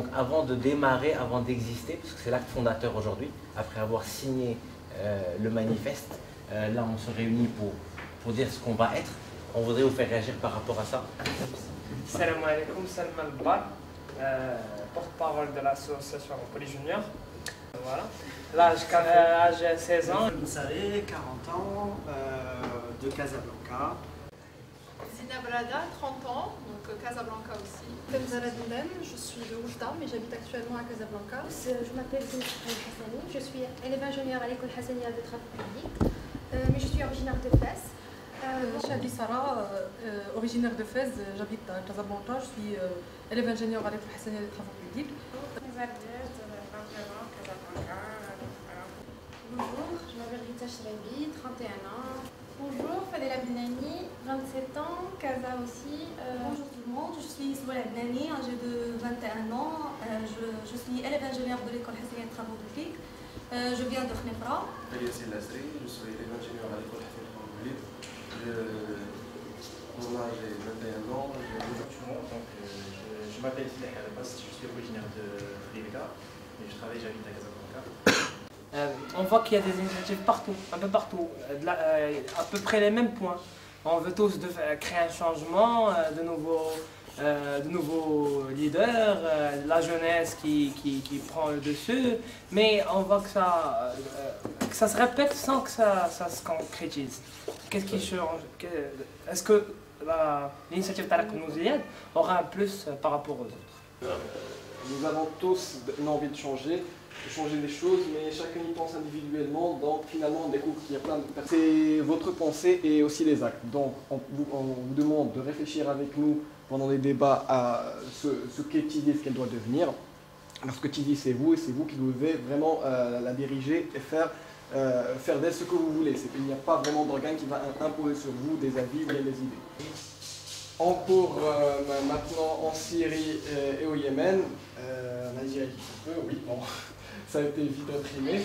Donc avant de démarrer, avant d'exister, parce que c'est l'acte fondateur aujourd'hui, après avoir signé euh, le manifeste, euh, là on se réunit pour, pour dire ce qu'on va être. On voudrait vous faire réagir par rapport à ça. Salam alaikum, Salman Bar, euh, porte-parole de l'association Poly Junior. Voilà. L'âge euh, 16 ans. Moussaré, 40 ans, euh, de Casablanca. Zina Brada, 30 ans, Casablanca aussi. Je suis de Oujda, mais j'habite actuellement à Casablanca. Je m'appelle Zina Hassani, je suis élève ingénieur à l'école Hassania de travaux publics, euh, mais je suis originaire de Fès. Euh, Shadi Sarah, euh, euh, originaire de Fès, euh, j'habite à Casablanca, je suis euh, élève ingénieur à l'école Hassania de travaux publics. Bonjour, je m'appelle Rita Shrabi, 31 ans. Bonjour, Fadela Benani, 27 ans, Kaza aussi. Euh, Bonjour tout le monde, je suis Souala Benani, âgée de 21 ans. Euh, je, je suis élève ingénieur de l'école Hassania de travaux publics. Euh, je viens de Khnefra. Yassine Lasri, je suis élève ingénieur à l'école Hassania de travaux publics. Mon âge est 21 ans. Bonjour tout le monde, donc, euh, je, je m'appelle Finek Alabas, je suis originaire de Rivera et je travaille, j'habite à Casablanca. Euh, on voit qu'il y a des initiatives partout, un peu partout, euh, euh, à peu près les mêmes points. On veut tous créer un changement, de nouveaux, de nouveaux leaders, la jeunesse qui, qui, prend le dessus, mais on voit que ça, se répète sans que ça, se concrétise. Est-ce que la- l'initiative Tarak Nouziyad aura un plus par rapport aux autres? Nous avons tous une envie de changer, de changer les choses, mais chacun y pense individuellement, donc finalement on découvre qu'il y a plein de personnes. C'est votre pensée et aussi les actes. Donc on vous, demande de réfléchir avec nous pendant les débats à ce, ce qu'est TIDI, ce qu'elle doit devenir. Parce que TIDI c'est vous et c'est vous qui devez vraiment euh, la diriger et faire, euh, faire d'elle ce que vous voulez. Qu'il n'y a pas vraiment d'organe qui va imposer sur vous des avis ou des idées. En cours euh, maintenant en Syrie euh, et au Yémen, euh, en Algérie un peu, oui, bon, ça a été vite imprimé.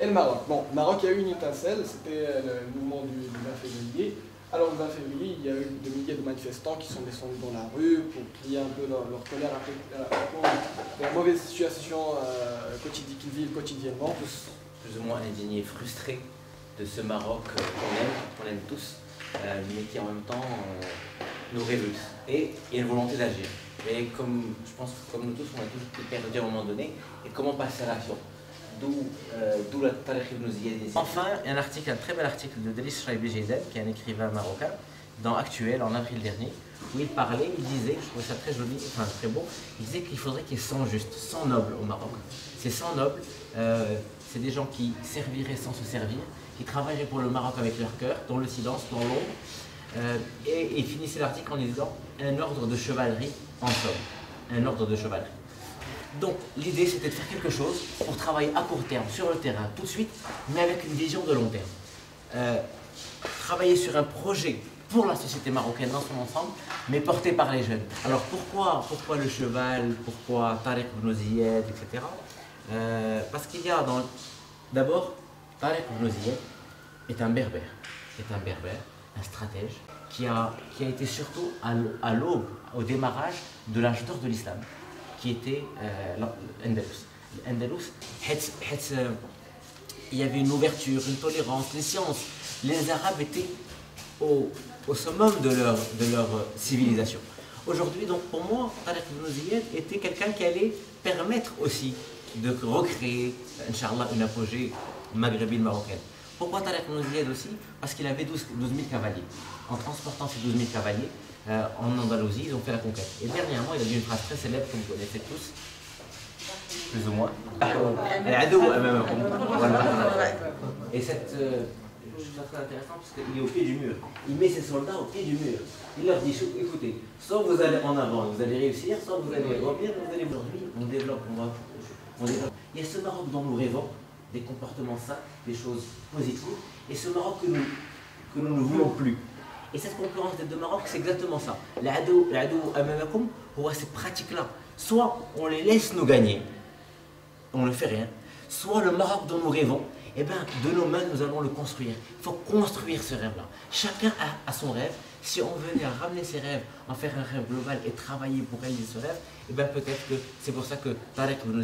Et le Maroc. Bon, le Maroc, il y a eu une étincelle, c'était euh, le mouvement du, du 20 février. Alors le 20 février, il y a eu des milliers de manifestants qui sont descendus dans la rue pour crier un peu leur, colère à, peu- à cause de la mauvaise situation euh, quotidi- qu'ils vivent quotidiennement. plus ou moins indignés, frustrés de ce Maroc euh, qu'on aime, qu'on aime tous, euh, mais qui en même temps euh, nous révulse. Et il y a une volonté d'agir. Et comme je pense que comme nous tous, on a tous été perdus à un moment donné, et comment passer à l'action? D'où euh, la Tariq ibn Ziyad. Enfin, il y a un article, un très bel article de Delis Shraibi Jezed, qui est un écrivain marocain, dans Actuel en avril dernier, où il parlait, il disait, je trouvais ça très joli, enfin très beau, il disait qu'il faudrait qu'il y ait 100 justes, 100 nobles au Maroc. Ces 100 nobles, euh, c'est des gens qui serviraient sans se servir, qui travailleraient pour le Maroc avec leur cœur, dans le silence, dans l'ombre. Euh, et il finissait l'article en disant un ordre de chevalerie en somme. Un ordre de chevalerie. Donc l'idée c'était de faire quelque chose pour travailler à court terme, sur le terrain, tout de suite, mais avec une vision de long terme. Euh, travailler sur un projet pour la société marocaine dans son ensemble, mais porté par les jeunes. Alors pourquoi, pourquoi le cheval, pourquoi Tariq ibn etc. Euh, parce qu'il y a dans... D'abord, Tariq ibn est un berbère, est un berbère, un stratège, qui a, qui a été surtout à l'aube, au démarrage de l'âge d'or de l'islam, qui était euh, l'Andalus. Euh, il y avait une ouverture, une tolérance, les sciences. Les Arabes étaient au, au summum de leur, de leur euh, civilisation. Aujourd'hui, donc pour moi, Tariq ibn était quelqu'un qui allait permettre aussi de recréer, Inch'Allah, une apogée maghrébine marocaine. Pourquoi Tarek nous aussi? Parce qu'il avait 12, 000 cavaliers. En transportant ces 12 000 cavaliers euh, en Andalousie, ils ont fait la conquête. Et dernièrement, il a dit une phrase très célèbre que vous connaissez tous, plus ou moins. Ah, hein. Et cette. Euh, je trouve ça très intéressant parce qu'il est au pied du mur. Il met ses soldats au pied du mur. Il leur dit écoutez, soit vous allez en avant, vous allez réussir, soit vous allez revenir, vous allez. Aujourd'hui, on développe, on va. On développe. Il y a ce Maroc dont nous rêvons, des comportements sains, des choses positives, et ce Maroc que nous, que nous ne voulons plus. Et cette concurrence des deux Maroc, c'est exactement ça. L'adou, amamakum, on voit ces pratiques-là. Soit on les laisse nous gagner, on ne fait rien. Soit le Maroc dont nous rêvons, eh ben, de nos mains, nous allons le construire. Il faut construire ce rêve-là. Chacun a, son rêve. si on venait à ramener ses rêves, en faire un rêve global et travailler pour réaliser ce rêve, eh bien peut-être que c'est pour ça que Tarek nous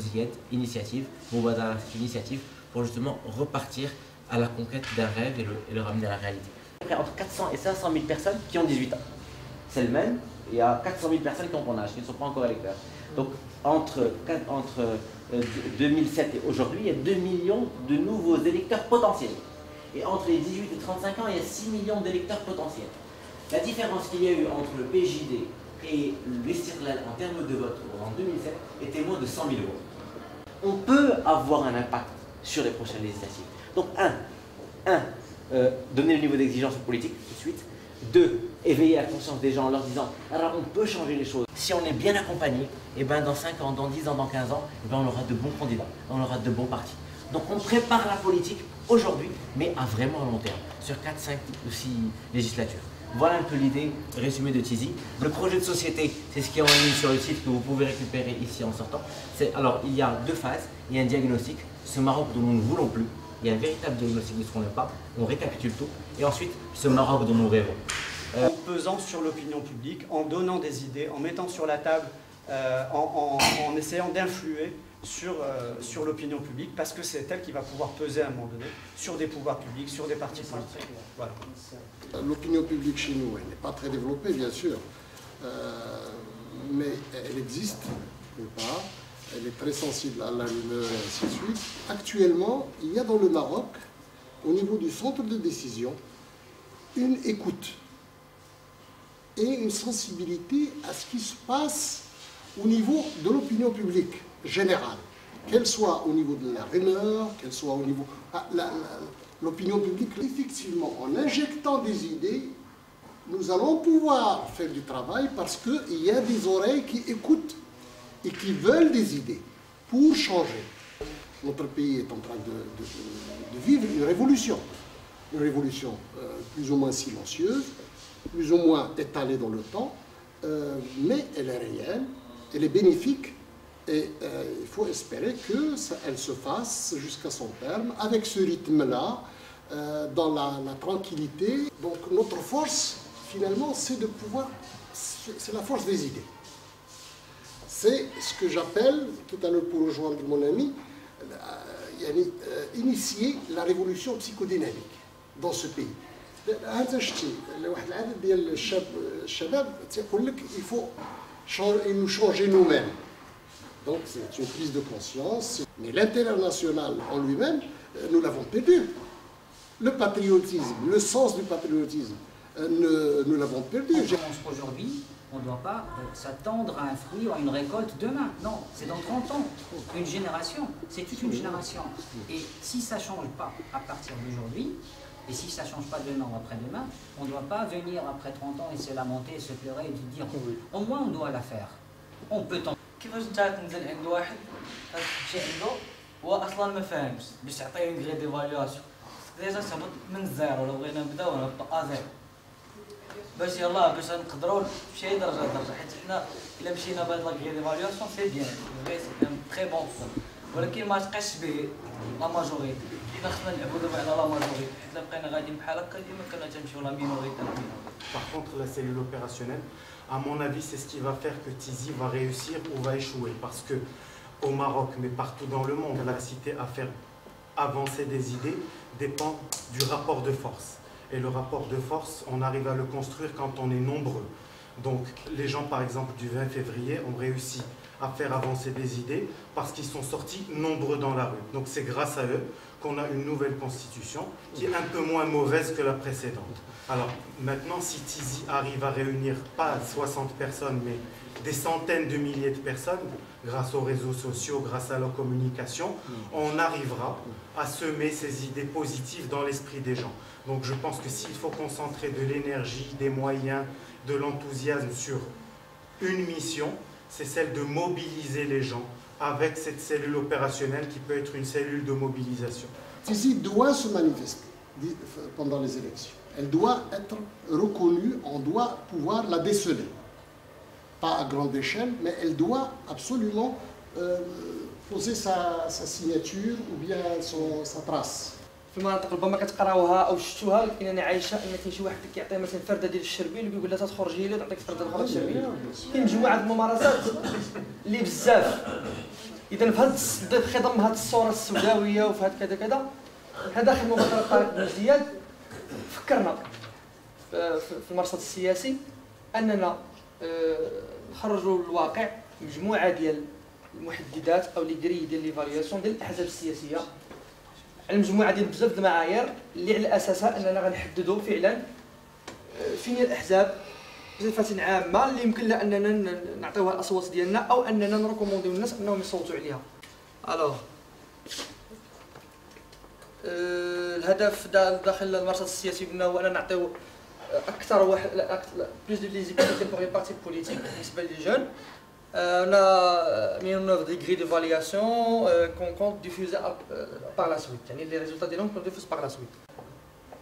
initiative, Moubadara, c'est une initiative pour justement repartir à la conquête d'un rêve et le, ramener à la réalité. Entre 400 et 500 000 personnes qui ont 18 ans. C'est le même, il y a 400 000 personnes qui ont mon âge, qui ne sont pas encore électeurs. Donc entre, entre 2007 euh, et aujourd'hui, il y a 2 millions de nouveaux électeurs potentiels. Et entre les 18 et 35 ans, il y a 6 millions d'électeurs potentiels. La différence qu'il y a eu entre le PJD et l'Estirlal en termes de vote en 2007 était moins de 100 000 euros. On peut avoir un impact sur les prochaines législatives. Donc, un, un euh, donner le niveau d'exigence politique tout de suite. Deux, éveiller la conscience des gens en leur disant alors on peut changer les choses. Si on est bien accompagné, et eh ben dans 5 ans, dans 10 ans, dans 15 ans, eh ben on aura de bons candidats, on aura de bons partis. Donc on prépare la politique aujourd'hui, mais à vraiment long terme, sur 4, 5 ou 6 législatures. Voilà un peu l'idée résumée de Tizi. Le projet de société, c'est ce qui est en ligne sur le site que vous pouvez récupérer ici en sortant. Alors, il y a deux phases. Il y a un diagnostic, ce Maroc dont nous ne voulons plus. Il y a un véritable diagnostic de ce qu'on n'aime pas. On récapitule tout. Et ensuite, ce Maroc dont nous rêvons. En pesant sur l'opinion publique, en donnant des idées, en mettant sur la table, euh, en, essayant d'influer sur, euh, sur l'opinion publique, parce que c'est elle qui va pouvoir peser à un moment donné sur des pouvoirs publics, sur des partis politiques. Voilà. L'opinion publique chez nous, elle n'est pas très développée, bien sûr, euh, mais elle existe, pas. Elle est très sensible à la rumeur et ainsi de suite. Actuellement, il y a dans le Maroc, au niveau du centre de décision, une écoute et une sensibilité à ce qui se passe au niveau de l'opinion publique générale, qu'elle soit au niveau de la rumeur, qu'elle soit au niveau... Ah, l'opinion publique, effectivement, en injectant des idées, nous allons pouvoir faire du travail parce qu'il y a des oreilles qui écoutent et qui veulent des idées pour changer. Notre pays est en train de, vivre une révolution, une révolution euh, plus ou moins silencieuse, plus ou moins étalée dans le temps, euh, mais elle est réelle, elle est bénéfique et euh, il faut espérer qu'elle se fasse jusqu'à son terme avec ce rythme-là, dans la, tranquillité. Donc notre force, finalement, c'est de pouvoir, c'est la force des idées C'est ce que j'appelle, tout à l'heure pour rejoindre mon ami, initier la révolution psychodynamique dans ce pays. هذا الشيء واحد العدد ديال الشاب الشباب تيقول لك il faut nous changer nous-mêmes donc c'est une prise de conscience mais l'intérêt national en lui-même euh, nous l'avons perdu le patriotisme le sens du patriotisme euh, nous, l'avons perdu je pense qu'aujourd'hui on ne doit pas euh, s'attendre à un fruit ou à une récolte demain. Non, c'est dans 30 ans. Une génération, c'est toute une génération. Et si ça ne change pas à partir d'aujourd'hui, et si ça ne change pas demain ou après-demain, on ne doit pas venir après 30 ans et se lamenter, se pleurer et se dire au moins on doit la faire. On peut tenter. كيفاش انت تنزل عند واحد تمشي عنده هو اصلا ما فاهمش باش تعطيه اون غري ديفالياسيون ديجا تهبط من الزيرو لو بغينا نبداو نهبطو ا زيرو باش يلاه باش نقدروا شي درجه درجه حيت حنا الا مشينا بهاد لا غري ديفالياسيون سي بيان فري سي ان تري بون ولكن ما تبقاش به لا ماجوريتي كيما خصنا نلعبوا دابا على لا ماجوريتي حيت الا بقينا غاديين بحال هكا ديما كنا تنمشيو لا مينوريتي Par contre, la cellule opérationnelle, à mon avis, c'est ce qui va faire que Tizi va réussir ou va échouer. Parce que au Maroc, mais partout dans le monde, la capacité à faire avancer des idées dépend du rapport de force. Et le rapport de force, on arrive à le construire quand on est nombreux. Donc les gens, par exemple, du 20 février ont réussi à faire avancer des idées parce qu'ils sont sortis nombreux dans la rue. Donc c'est grâce à eux qu'on a une nouvelle constitution qui est un peu moins mauvaise que la précédente. Alors maintenant, si Tizi arrive à réunir pas 60 personnes, mais des centaines de milliers de personnes, grâce aux réseaux sociaux, grâce à leur communication, on arrivera à semer ces idées positives dans l'esprit des gens. Donc je pense que s'il faut concentrer de l'énergie, des moyens, de l'enthousiasme sur une mission, c'est celle de mobiliser les gens avec cette cellule opérationnelle qui peut être une cellule de mobilisation. Tizi doit se manifester pendant les élections. Elle doit être reconnue, on doit pouvoir la déceler. Pas à grande échelle, mais elle doit absolument euh, poser sa, signature ou bien sa trace. في المناطق ربما كتقراوها أو شفتوها ولكن أنا عايشة أن كاين شي واحد كيعطي مثلا فرده ديال الشربيل وكيقول لها تخرجي لي تعطيك فرده أخرى الشربيل كاين مجموعه الممارسات اللي بزاف. اذا في هذا خضم هذه الصورة السوداوية وفي هذا كذا كذا حنا داخل مبادره طارق بن زياد فكرنا في المرصد السياسي أننا آه، نخرجوا للواقع مجموعة ديال المحددات أو لي غري ديال ليفالياسيون ديال الأحزاب السياسية. على مجموعه ديال بزاف المعايير اللي على أساسها أننا غنحددوا فعلا آه، فين هي الأحزاب بصفة عامة اللي يمكن لها أننا نعطيوها الأصوات ديالنا أو أننا نريكومونديو الناس أنهم يصوتوا عليها. الوغ آه، الهدف داخل المرصد السياسي قلنا هو اننا نعطيو أكثر واحد بلوس دو ليزيبيليتي بور لي بارتي بوليتيك بالنسبة لي جون on a mis en œuvre des grilles d'évaluation qu'on compte diffuser par la suite. يعني les résultats ديالهم كون diffuse par la suite.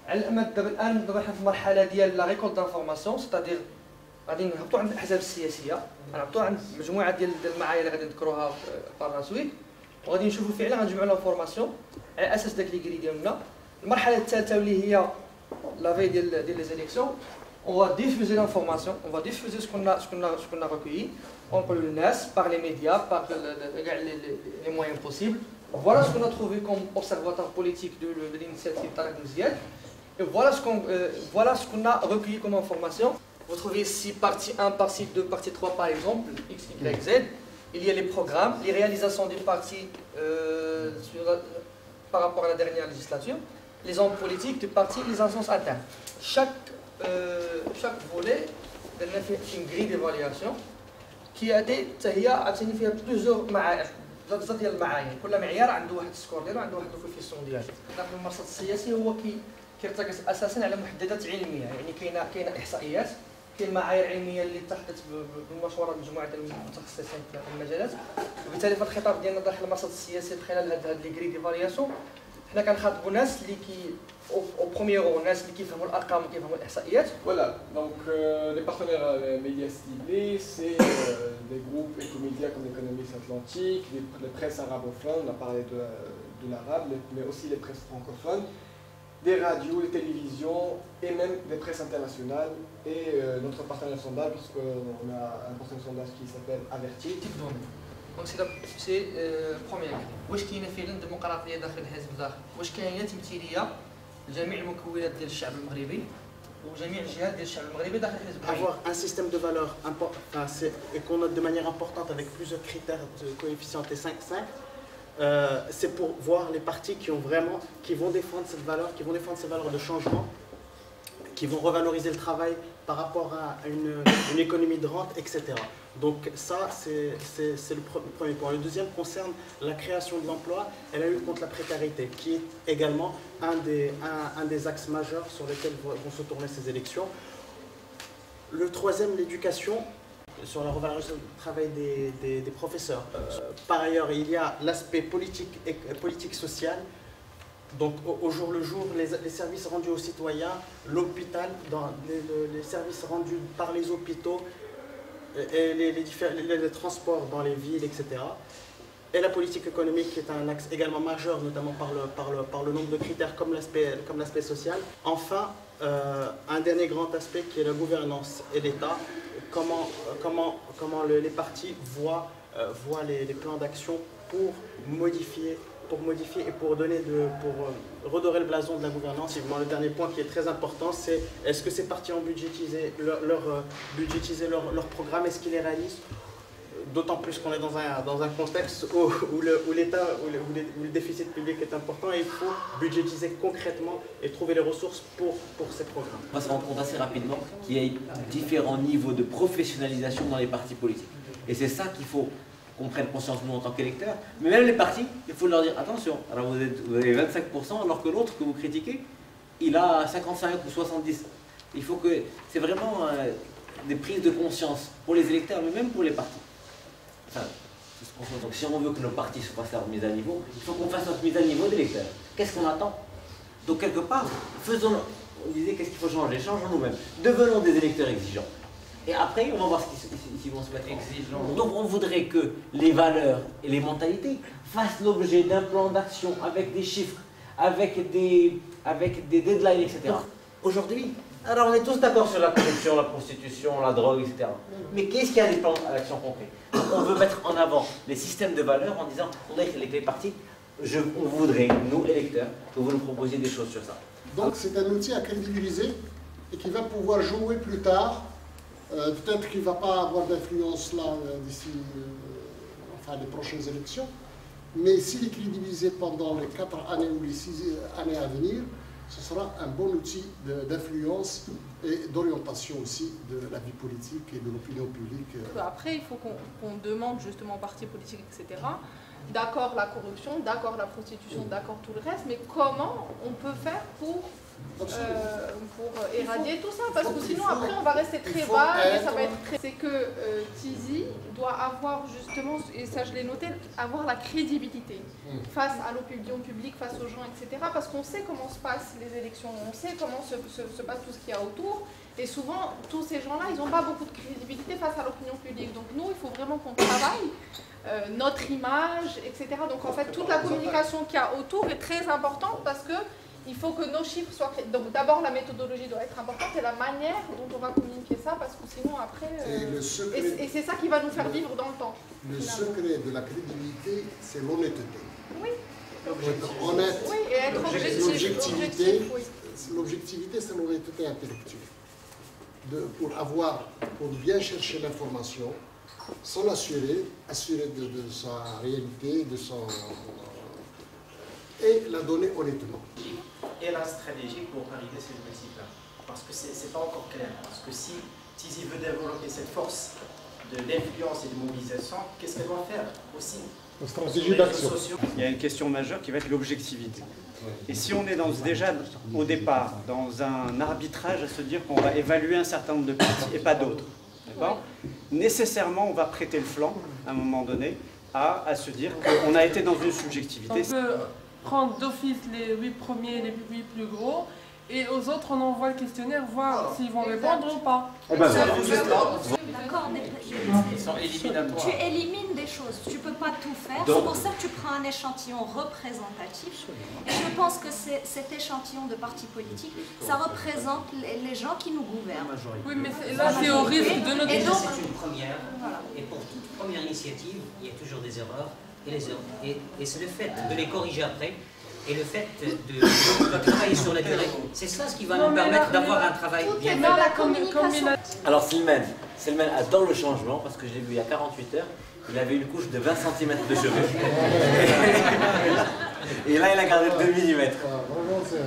الآن دابا حنا في المرحله ديال لا ريكولت دانفورماسيون سيتادير غادي نهبطوا عند الاحزاب السياسية غنهبطوا عند مجموعة ديال المعايير اللي غادي نذكروها بار لا سويت وغادي نشوفوا فعلا غنجمعوا لهم فورماسيون على أساس داك لي غري ديالنا. المرحلة الثالثة واللي هي لا في ديال ديال لي زيليكسيون on va diffuser l'information, on va diffuser ce qu'on a, a, a recueilli, peut le NAS, par les médias, par le, le, les, moyens possibles. Voilà ce qu'on a trouvé comme observateur politique de, l'initiative Tarek. Et voilà ce qu'on euh, voilà ce qu'on a recueilli comme information. Vous trouvez ici partie 1, partie 2, partie 3 par exemple, X, Y, Z. Il y a les programmes, les réalisations des partis euh, par rapport à la dernière législature, les hommes politiques des partis, les instances internes. Chaque chaque volet درنا فيه une grille d'évaluation qui a دي حتى هي عاوتاني فيها معايير. بزاف ديال المعايير. كل معيار عنده واحد السكور ديالو عنده واحد الكوفيسيون ديالو. داخل المرصد السياسي هو كي كيرتكز أساسا على محددات علمية. يعني كاينة كاينة إحصائيات كاين معايير علمية اللي اتخذت بمشورة مجموعه المتخصصين في المجالات. وبالتالي في الخطاب ديالنا داخل المرصد السياسي خلال هاد لي غري ديفالياسيون حنا كنخاطبوا ناس اللي كي au, premier rang, on a qui font l'ARCAM, qui font l'IHSAIET. Voilà, donc euh, les partenaires euh, médias ciblés, c'est euh, des groupes écomédias comme l'économiste atlantique, les, les, presses arabophones, on a parlé de, de l'arabe, mais aussi les presses francophones, des radios, des télévisions et même des presses internationales et euh, notre partenaire sondage, parce qu'on a un partenaire sondage qui s'appelle Averti. دونك سي بروميير واش كاينه فعلا ديمقراطيه داخل الحزب داخل واش كاينه تمثيليه جميع المكونات ديال الشعب المغربي وجميع الجهات ديال الشعب المغربي داخل الحزب avoir un système de valeurs enfin, et qu'on note de manière importante avec plusieurs critères de coefficient T5 5 euh, c'est pour voir les partis qui ont vraiment qui vont défendre cette valeur qui vont défendre ces valeurs de changement qui vont revaloriser le travail par rapport à une, économie de rente, etc. Donc ça, c'est le premier point. Le deuxième concerne la création de l'emploi et la lutte contre la précarité, qui est également un des, axes majeurs sur lesquels vont se tourner ces élections. Le troisième, l'éducation, sur la revalorisation du travail des, professeurs. Euh, par ailleurs, il y a l'aspect politique et politique social. Donc au, jour le jour, les, services rendus aux citoyens, l'hôpital, les, services rendus par les hôpitaux, et les, transports dans les villes, etc. Et la politique économique qui est un axe également majeur, notamment par le, nombre de critères comme l'aspect social. Enfin, euh, un dernier grand aspect qui est la gouvernance et l'État, comment, les partis voient, euh, les plans d'action pour modifier pour modifier et pour donner de, pour euh, redorer le blason de la gouvernance. Évidemment, le dernier point qui est très important, c'est est-ce que ces partis ont budgétisé leur, euh, budgétisé leur, leur programme, est-ce qu'ils les réalisent D'autant plus qu'on est dans un, dans un contexte où, où l'État, où, où, le déficit public est important et il faut budgétiser concrètement et trouver les ressources pour, pour ces programmes. On va se rendre compte assez rapidement qu'il y a différents niveaux de professionnalisation dans les partis politiques. Et c'est ça qu'il faut qu'on prenne conscience nous en tant qu'électeurs. Mais même les partis, il faut leur dire attention, alors vous, êtes, avez 25% alors que l'autre que vous critiquez, il a 55 ou 70. Il faut que c'est vraiment euh, des prises de conscience pour les électeurs, mais même pour les partis. Enfin, donc si on veut que nos partis se fassent leur mise à niveau, il faut qu'on fasse notre mise à niveau d'électeurs. Qu'est-ce qu'on attend? Donc quelque part, faisons, on disait qu'est-ce qu'il faut changer, changeons nous-mêmes, devenons des électeurs exigeants. Et après, on va voir s'ils vont se mettre exigeants. Donc on voudrait que les valeurs et les mentalités fassent l'objet d'un plan d'action avec des chiffres, avec des, avec des deadlines, etc. Aujourd'hui, alors on est tous d'accord sur la corruption, la prostitution, la drogue, etc. Mais qu'est-ce qu'il y a des plans d'action concrets On veut mettre en avant les systèmes de valeurs en disant, les clés parties, je, on voudrait, nous, électeurs, que vous nous proposiez des choses sur ça. Donc c'est un outil à crédibiliser et qui va pouvoir jouer plus tard. Euh, peut-être qu'il ne va pas avoir d'influence là euh, d'ici euh, enfin, les prochaines élections, mais s'il est crédibilisé pendant les quatre années ou les six années à venir, ce sera un bon outil d'influence et d'orientation aussi de la vie politique et de l'opinion publique. Après, il faut qu'on demande justement aux partis politiques, etc., d'accord la corruption, d'accord la prostitution, d'accord tout le reste, mais comment on peut faire pour euh, pour éradier tout ça, parce que sinon après on va rester très bas et ça va être très... C'est que euh, Tizi doit avoir justement, et ça je l'ai noté, avoir la crédibilité hmm. face à l'opinion publique, face aux gens, etc. Parce qu'on sait comment se passent les élections, on sait comment se, se, passe tout ce qu'il y a autour, et souvent tous ces gens-là, ils n'ont pas beaucoup de crédibilité face à l'opinion publique. Donc nous, il faut vraiment qu'on travaille. Euh, notre image, etc. Donc en fait, toute la communication qu'il y a autour est très importante parce que il faut que nos chiffres soient... Donc d'abord, la méthodologie doit être importante et la manière dont on va communiquer ça, parce que sinon après... Euh, et, c'est ça qui va nous faire vivre dans le temps. Le secret de la crédibilité, c'est l'honnêteté. Oui. Être honnête. Oui, et être L'objectivité, l'objectivité, c'est l'honnêteté intellectuelle. De, pour avoir, pour bien chercher l'information, sans l'assurer, assurer de, de, sa réalité, de son et la donner honnêtement. Et la stratégie pour arriver à ces objectifs-là. Parce que ce n'est pas encore clair. Parce que si Tizi veut développer cette force d'influence et de mobilisation, qu'est-ce qu'elle doit faire aussi stratégie d'action. Il y a une question majeure qui va être l'objectivité. Et si on est dans, déjà au départ dans un arbitrage à se dire qu'on va évaluer un certain nombre de parties et pas d'autres, nécessairement on va prêter le flanc à un moment donné à, à se dire qu'on a été dans une subjectivité prendre d'office les 8 premiers, les 8 plus gros, et aux autres on envoie le questionnaire, voir s'ils vont répondre ou pas. Eh ben, D'accord, Tu élimines des choses, tu peux pas tout faire. C'est pour ça que tu prends un échantillon représentatif. Et je pense que cet échantillon de partis politiques, ça représente les, gens qui nous gouvernent. Oui, mais là c'est au risque de notre... C'est une première, et pour toute première initiative, il y a toujours des erreurs et, et, c'est le fait de les corriger après et le fait de, travailler sur la durée, c'est ça ce qui va nous permettre d'avoir un travail bien fait. Alors Silman, Silman adore le changement parce que je l'ai vu il y a 48 heures, il avait une couche de 20 cm de cheveux. et là il a gardé 2 mm. Vraiment c'est